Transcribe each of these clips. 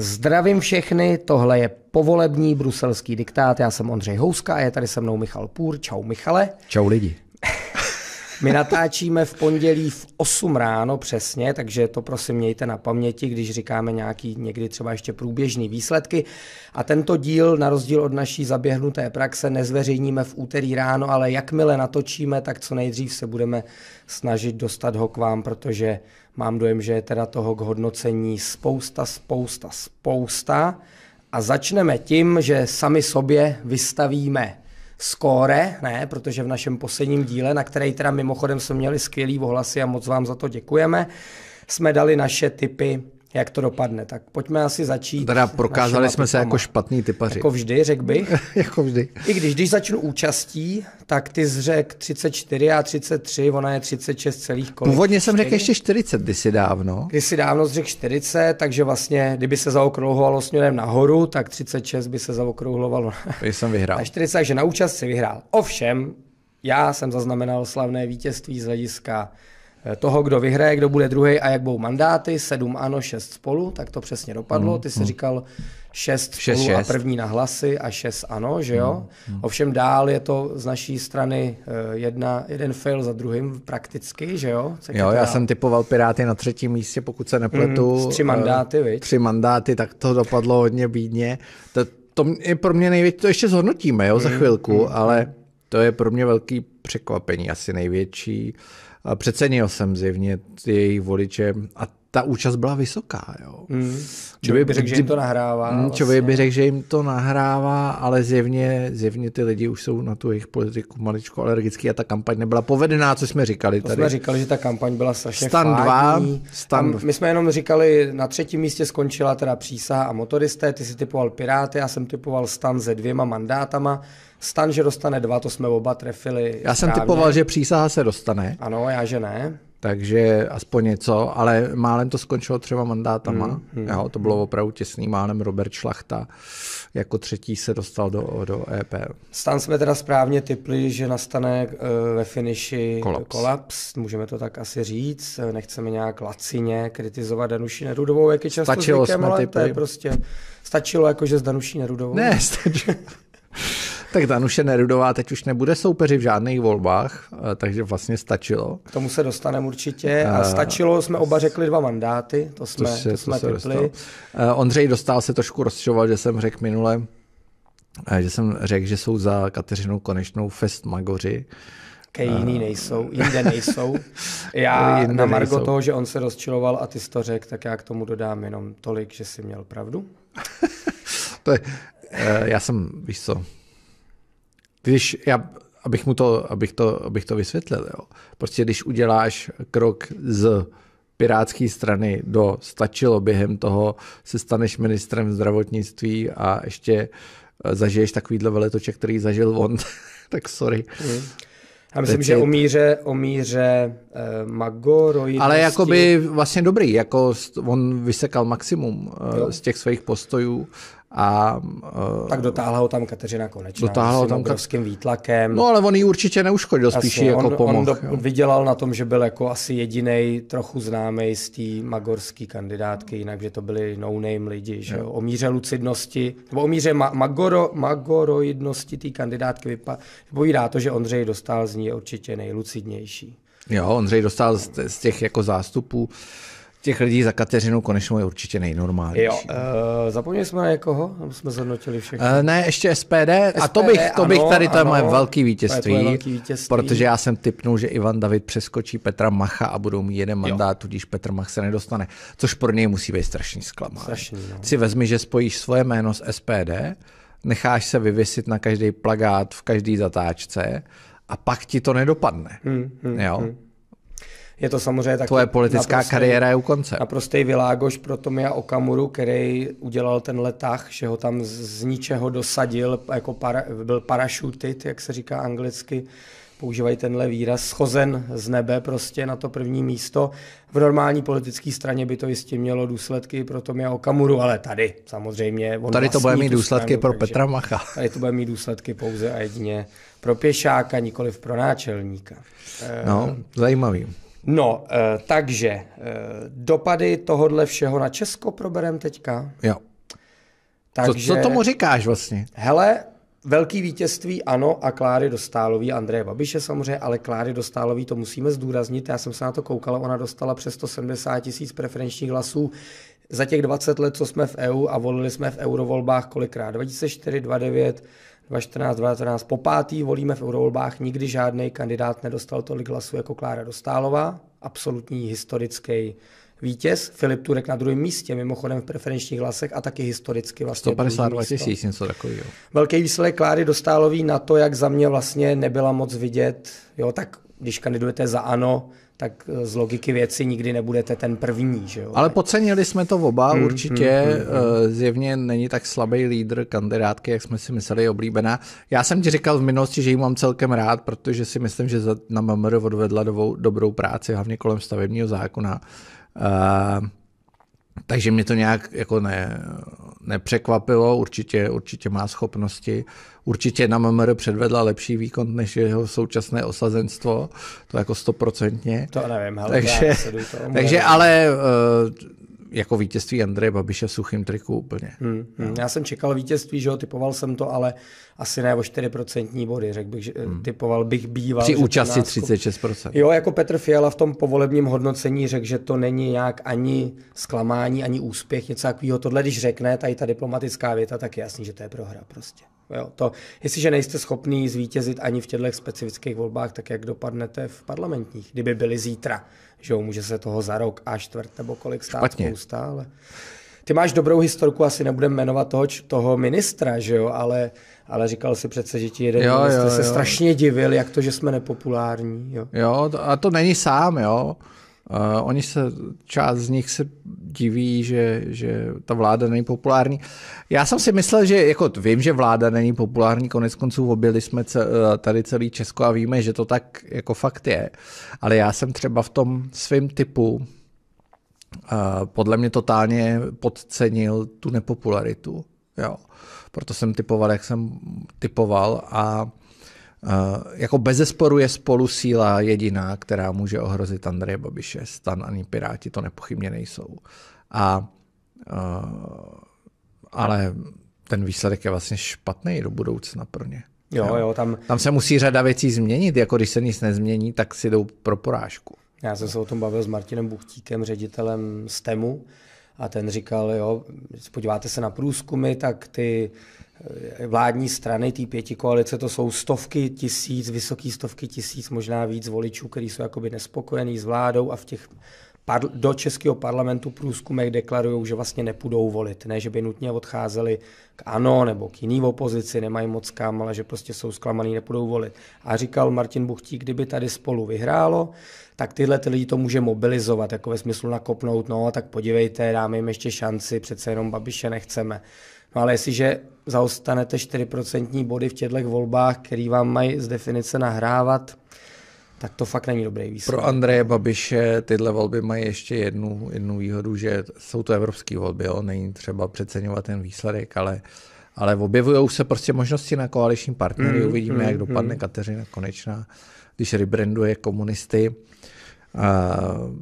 Zdravím všechny, tohle je povolební bruselský diktát, já jsem Ondřej Houska a je tady se mnou Michal Půr. Čau Michale. Čau lidi. My natáčíme v pondělí v 8 ráno přesně, takže to prosím mějte na paměti, když říkáme nějaký někdy třeba ještě průběžný výsledky. A tento díl, na rozdíl od naší zaběhnuté praxe, nezveřejníme v úterý ráno, ale jakmile natočíme, tak co nejdřív se budeme snažit dostat ho k vám, protože mám dojem, že je teda toho k hodnocení spousta, spousta, spousta. A začneme tím, že sami sobě vystavíme skóre, ne, protože v našem posledním díle, na který teda mimochodem jsme měli skvělý ohlasy a moc vám za to děkujeme, jsme dali naše typy jak to dopadne. Tak pojďme asi začít. Teda prokázali jsme se jako špatný typaři. Jako vždy, řekl bych. jako vždy. I když, když začnu účastí, tak ty jsi řekl 34 a 33, ona je 36 celých kolik. Původně jsem řekl ještě 40 kdysi dávno. Kdysi dávno jsi řekl 40, takže vlastně, kdyby se zaokrouhlovalo směrem nahoru, tak 36 by se zaokrouhlovalo. Když jsem vyhrál. A 40, takže na účast si vyhrál. Ovšem, já jsem zaznamenal slavné vítězství z hlediska toho, kdo vyhraje, kdo bude druhý a jak budou mandáty, sedm ano, šest spolu, tak to přesně dopadlo. Ty jsi mm. říkal šest, šest spolu šest. a první na hlasy a šest ano, že jo? Mm. Ovšem dál je to z naší strany eh, jedna, jeden fail za druhým prakticky, že jo? Co jo, já jsem typoval Piráty na třetím místě, pokud se nepletu. Mm, tři mandáty, uh, Tři mandáty, tak to dopadlo hodně bídně. To, to je pro mě největší, to ještě zhodnotíme, jo, mm, za chvilku, mm, ale to je pro mě velký překvapení, asi největší. Uh, přecenil jsem zjevně jejich voliče a ta účast byla vysoká. Jo. Mm. Člověk by řekl, že jim to nahrává. Mm, vlastně. Člověk by řekl, že jim to nahrává, ale zjevně, zjevně ty lidi už jsou na tu jejich politiku maličko alergický a ta kampaň nebyla povedená, co jsme říkali to tady. jsme říkali, že ta kampaň byla strašně Stan 2. Stan... my jsme jenom říkali, na třetím místě skončila teda přísaha a motoristé, ty si typoval Piráty, já jsem typoval Stan se dvěma mandátama. Stan, že dostane dva, to jsme oba trefili. Já jsem typoval, že přísaha se dostane. Ano, já že ne. Takže aspoň něco, ale málem to skončilo třeba mandátama. Hmm, hmm, jo, to bylo opravdu těsný, málem Robert Šlachta jako třetí se dostal do, do EP. Stan jsme teda správně typli, že nastane uh, ve finiši kolaps. kolaps. Můžeme to tak asi říct. Nechceme nějak lacině kritizovat Danuši Nerudovou, jak je často Stačilo zvykem, ale typli. to je prostě... Stačilo jakože s Danuší Nerudovou? Ne, stačilo. Tak Danuše Nerudová teď už nebude soupeři v žádných volbách, eh, takže vlastně stačilo. K tomu se dostaneme určitě. A stačilo, jsme oba řekli dva mandáty, to jsme, to, se, to jsme to typli. Eh, Ondřej dostal se trošku rozčiloval, že jsem řekl minule, eh, že jsem řekl, že jsou za Kateřinou Konečnou Fest Magoři. Ke jiný nejsou, jinde nejsou. Já jinde na Margo nejsou. toho, že on se rozčiloval a ty jsi to řekl, tak já k tomu dodám jenom tolik, že jsi měl pravdu. to je, já jsem, víš co, když já, abych mu to, abych to, abych to vysvětlil, jo. prostě když uděláš krok z pirátské strany do stačilo během toho, se staneš ministrem zdravotnictví a ještě eh, zažiješ takovýhle veletoček, který zažil on, tak sorry. Mm. Já myslím, že o míře, o míře eh, magoroidnosti... Ale jakoby vlastně dobrý, jako on vysekal maximum eh, jo. z těch svých postojů a, uh, tak dotáhla ho tam Kateřina Konečná. Dotáhla ho tam obrovským výtlakem. No ale on ji určitě neuškodil, spíš Jasně, jako on, pomohl. On do, vydělal na tom, že byl jako asi jediný trochu známý z té magorské kandidátky, jinak, že to byli no-name lidi. Že jo. O míře lucidnosti, nebo o míře ma, magoro, magoroidnosti té kandidátky vypovídá to, že Ondřej dostal z ní určitě nejlucidnější. Jo, Ondřej dostal z, z těch jako zástupů těch lidí za Kateřinu konečnou je určitě nejnormálnější. Jo, uh, zapomněli jsme na někoho? Jsme zhodnotili všechno? Uh, ne, ještě SPD. SPD a to bych, to ano, bych tady, to je moje velký vítězství, to velký vítězství, protože já jsem typnul, že Ivan David přeskočí Petra Macha a budou mít jeden mandát, tudíž Petr Mach se nedostane. Což pro něj musí být strašný zklamání. Strašný, no. Si vezmi, že spojíš svoje jméno s SPD, necháš se vyvěsit na každý plagát v každý zatáčce a pak ti to nedopadne. Hmm, hmm, jo? Hmm. Je to samozřejmě tak. Tvoje politická naprostý, kariéra je u konce. Naprostý vylágoš pro Tomia Okamuru, který udělal ten letah, že ho tam z ničeho dosadil, jako para, byl parašutit, jak se říká anglicky, používají tenhle výraz, schozen z nebe prostě na to první místo. V normální politické straně by to jistě mělo důsledky pro Tomia Okamuru, ale tady samozřejmě. On tady to bude mít důsledky stranu, pro Petra Macha. Tady to bude mít důsledky pouze a jedině pro pěšáka, nikoliv pro náčelníka. No, zajímavý. No, eh, takže eh, dopady tohohle všeho na Česko proberem teďka? Jo. Takže, co, co tomu říkáš vlastně? Hele, Velký vítězství ano a Kláry Dostálový, Andreje Babiše samozřejmě, ale Kláry Dostálový to musíme zdůraznit. Já jsem se na to koukal, ona dostala přes 170 tisíc preferenčních hlasů za těch 20 let, co jsme v EU a volili jsme v eurovolbách kolikrát? 2004, 2009, 2014, 2014. Po pátý volíme v eurovolbách, nikdy žádný kandidát nedostal tolik hlasů jako Klára Dostálová. Absolutní historický vítěz, Filip Turek na druhém místě, mimochodem v preferenčních hlasech a taky historicky vlastně. 152 tisíc, něco takového. Velký výsledek Kláry Dostálový na to, jak za mě vlastně nebyla moc vidět, jo, tak když kandidujete za ANO, tak z logiky věci nikdy nebudete ten první. Že jo? Ale podcenili jsme to oba, hmm, určitě. Hmm, hmm, hmm. Zjevně není tak slabý lídr kandidátky, jak jsme si mysleli, oblíbená. Já jsem ti říkal v minulosti, že ji mám celkem rád, protože si myslím, že na MMR odvedla dobrou práci, hlavně kolem stavebního zákona. Uh, takže mě to nějak jako ne, nepřekvapilo, určitě, určitě má schopnosti. Určitě na MMR předvedla lepší výkon než jeho současné osazenstvo, to jako stoprocentně. To nevím, ale takže, takže ale uh, jako vítězství Andreje Babiše v suchým triku úplně. Hmm, hmm. Já jsem čekal vítězství, že jo, typoval jsem to, ale asi ne o 4% body, řekl bych, že hmm. typoval bych býval. Při účasti 36%. Jo, jako Petr Fiala v tom povolebním hodnocení řekl, že to není nějak ani zklamání, ani úspěch, něco takového. Tohle, když řekne, tady ta diplomatická věta, tak je jasný, že to je prohra prostě. Jo, to, jestliže nejste schopný zvítězit ani v těchto specifických volbách, tak jak dopadnete v parlamentních, kdyby byly zítra že jo, může se toho za rok a čtvrt nebo kolik stát Špatně. Spousta, ale ty máš dobrou historku, asi nebudeme jmenovat toho, toho ministra, že jo, ale, ale říkal si přece, že ti jeden jo, ministr jo, se jo. strašně divil, jak to, že jsme nepopulární. Jo, jo a to není sám, jo. Uh, oni se, část z nich se diví, že, že ta vláda není populární. Já jsem si myslel, že jako vím, že vláda není populární, konec konců objeli jsme tady celý Česko a víme, že to tak jako fakt je. Ale já jsem třeba v tom svém typu podle mě totálně podcenil tu nepopularitu. Jo. Proto jsem typoval, jak jsem typoval a Uh, jako bezesporu je spolu síla jediná, která může ohrozit Andreje Babiše. Stan ani Piráti to nepochybně nejsou. A, uh, ale ten výsledek je vlastně špatný do budoucna pro ně. Jo, jo, jo tam... tam se musí řada věcí změnit, jako když se nic nezmění, tak si jdou pro porážku. Já jsem se o tom bavil s Martinem Buchtíkem, ředitelem STEMu, a ten říkal, jo, podíváte se na průzkumy, tak ty Eh, vládní strany, té pěti koalice, to jsou stovky tisíc, vysoký stovky tisíc, možná víc voličů, kteří jsou jakoby nespokojení s vládou a v těch do českého parlamentu průzkumech deklarují, že vlastně nepůjdou volit. Ne, že by nutně odcházeli k ANO nebo k jiný opozici, nemají moc kam, ale že prostě jsou zklamaný, nepůjdou volit. A říkal Martin Buchtík, kdyby tady spolu vyhrálo, tak tyhle ty lidi to může mobilizovat, jako ve smyslu nakopnout, no tak podívejte, dáme jim ještě šanci, přece jenom Babiše nechceme. No ale jestliže zaostanete 4% body v těchto volbách, který vám mají z definice nahrávat, tak to fakt není dobrý výsledek. Pro Andreje Babiše tyhle volby mají ještě jednu, jednu výhodu, že jsou to evropské volby, jo? není třeba přeceňovat ten výsledek, ale, ale objevují se prostě možnosti na koaliční partnery, mm, uvidíme, mm, jak dopadne mm. Kateřina Konečná, když rebranduje komunisty. A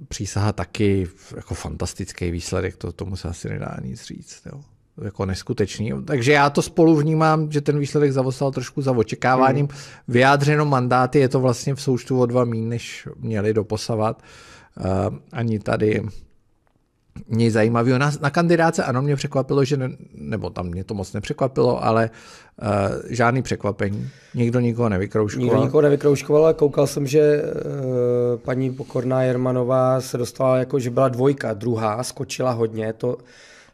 přísaha taky jako fantastický výsledek, to tomu se asi nedá nic říct. Jo jako neskutečný. Takže já to spolu vnímám, že ten výsledek zavostal trošku za očekáváním. Hmm. Vyjádřeno mandáty je to vlastně v součtu o dva mín, než měli doposavat. Uh, ani tady nic zajímavého. Na, na kandidáce ano, mě překvapilo, že ne, nebo tam mě to moc nepřekvapilo, ale uh, žádný překvapení. Nikdo nikoho nevykrouškoval. Nikdo nikoho nevykrouškoval, ale koukal jsem, že uh, paní Pokorná Jermanová se dostala jako, že byla dvojka, druhá, skočila hodně. To,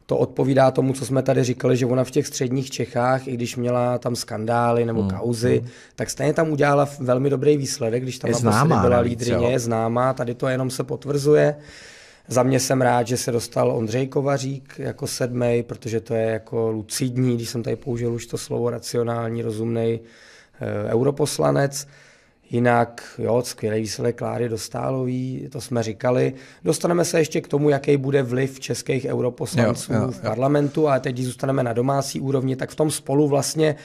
to odpovídá tomu, co jsme tady říkali, že ona v těch středních Čechách, i když měla tam skandály nebo mm, kauzy, mm. tak stejně tam udělala velmi dobrý výsledek, když tam známá, byla lídrině, je známá, tady to jenom se potvrzuje. Za mě jsem rád, že se dostal Ondřej Kovařík jako sedmý, protože to je jako lucidní, když jsem tady použil už to slovo racionální, rozumný e, europoslanec. Jinak, jo, skvělý výsledek Kláry Dostálový, to jsme říkali. Dostaneme se ještě k tomu, jaký bude vliv českých europoslanců jo, jo, jo. v parlamentu, a teď, zůstaneme na domácí úrovni, tak v tom spolu vlastně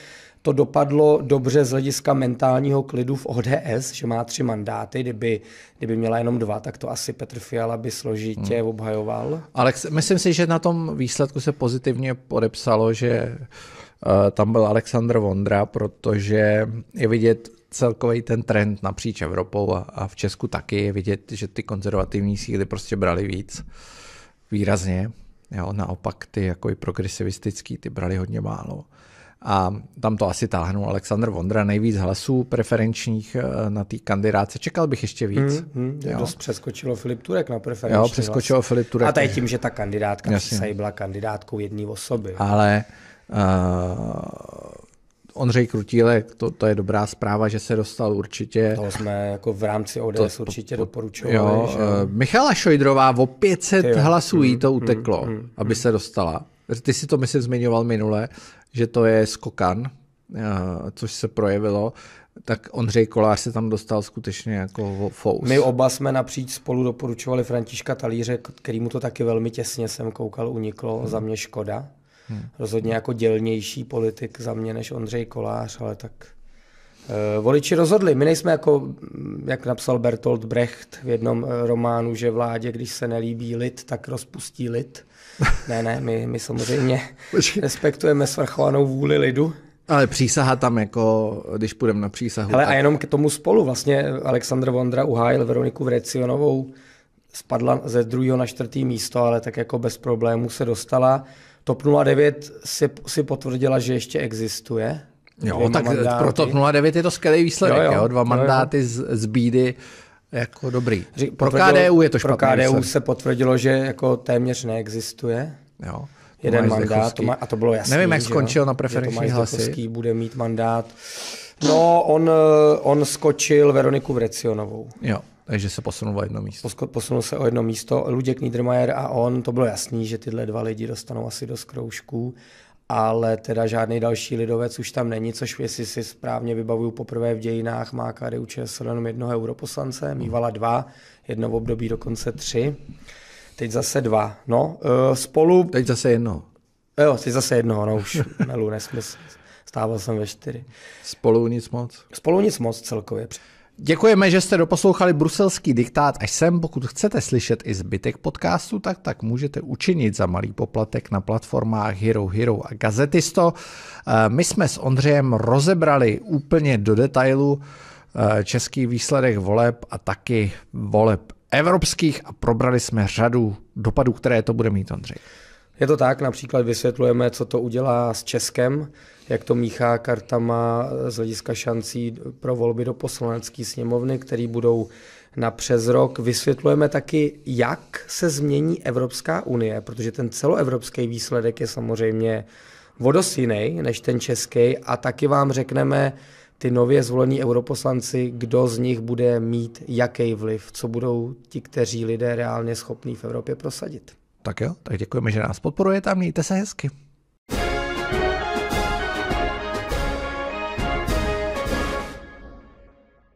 to dopadlo dobře z hlediska mentálního klidu v ODS, že má tři mandáty, kdyby, kdyby měla jenom dva, tak to asi Petr Fiala by složitě hmm. obhajoval. Ale myslím si, že na tom výsledku se pozitivně podepsalo, že uh, tam byl Aleksandr Vondra, protože je vidět celkový ten trend napříč Evropou a, a v Česku taky je vidět, že ty konzervativní síly prostě brali víc výrazně. Jo, naopak ty jako i progresivistický, ty brali hodně málo. A tam to asi táhnul Aleksandr Vondra, nejvíc hlasů preferenčních eh, na té kandidáce. Čekal bych ještě víc. Hmm, hmm, jo. Dost přeskočilo Filip Turek na preferenční Jo, přeskočilo hlas. Filip Turek. A to je tím, že ta kandidátka Jasně. byla kandidátkou jedné osoby. Ale uh, Ondřej Krutílek, to, to je dobrá zpráva, že se dostal určitě. To jsme jako v rámci ODS to, určitě to, doporučovali. Jo, že... Uh, Michala Šojdrová o 500 jo. hlasů jí to mm, uteklo, mm, mm, aby se dostala. Ty si to myslím zmiňoval minule, že to je skokan, uh, což se projevilo tak Ondřej Kolář se tam dostal skutečně jako fous. My oba jsme napříč spolu doporučovali Františka Talíře, který mu to taky velmi těsně jsem koukal, uniklo, hmm. za mě škoda. Hmm. Rozhodně jako dělnější politik za mě než Ondřej Kolář, ale tak uh, voliči rozhodli. My nejsme jako, jak napsal Bertolt Brecht v jednom uh, románu, že vládě, když se nelíbí lid, tak rozpustí lid. ne, ne, my, my samozřejmě respektujeme svrchovanou vůli lidu. Ale přísaha tam jako, když půjdeme na přísahu. Ale tak... a jenom k tomu spolu vlastně Aleksandr Vondra uhájil Veroniku Vrecionovou, spadla ze druhého na čtvrtý místo, ale tak jako bez problémů se dostala. TOP 09 si, si potvrdila, že ještě existuje. Jo, tak mandáty. pro TOP 09 je to skvělý výsledek, jo, jo, jo dva jo, mandáty jo. Z, z bídy jako dobrý. Pro KDU je to špatný. Pro KDU výsledek. se potvrdilo, že jako téměř neexistuje. Jo. Jeden Tomáš mandát, to má, a to bylo jasné. Nevím, jak skončil jo, na preferenční hlasy. bude mít mandát. No, on, on skočil Veroniku Vrecionovou. Jo. Takže se posunul o jedno místo. Posunul se o jedno místo. Luděk Niedermayer a on, to bylo jasný, že tyhle dva lidi dostanou asi do skroužků, ale teda žádný další lidovec už tam není, což jestli si správně vybavuju poprvé v dějinách, má KDU ČSL jenom jednoho europoslance, mývala dva, jedno v období dokonce tři. Teď zase dva. No, uh, spolu... Teď zase jedno. Jo, teď zase jednoho, no už melu nesmysl. Stával jsem ve čtyři. Spolu nic moc. Spolu nic moc celkově. Děkujeme, že jste doposlouchali bruselský diktát až sem. Pokud chcete slyšet i zbytek podcastu, tak tak můžete učinit za malý poplatek na platformách Hero Hero a Gazetisto. Eh, my jsme s Ondřejem rozebrali úplně do detailu eh, český výsledek voleb a taky voleb evropských a probrali jsme řadu dopadů, které to bude mít, Ondřej. Je to tak, například vysvětlujeme, co to udělá s Českem, jak to míchá kartama z hlediska šancí pro volby do poslanecké sněmovny, které budou na přes rok. Vysvětlujeme taky, jak se změní Evropská unie, protože ten celoevropský výsledek je samozřejmě vodos jiný než ten český a taky vám řekneme ty nově zvolení europoslanci, kdo z nich bude mít jaký vliv, co budou ti, kteří lidé reálně schopní v Evropě prosadit. Tak jo, tak děkujeme, že nás podporujete a mějte se hezky.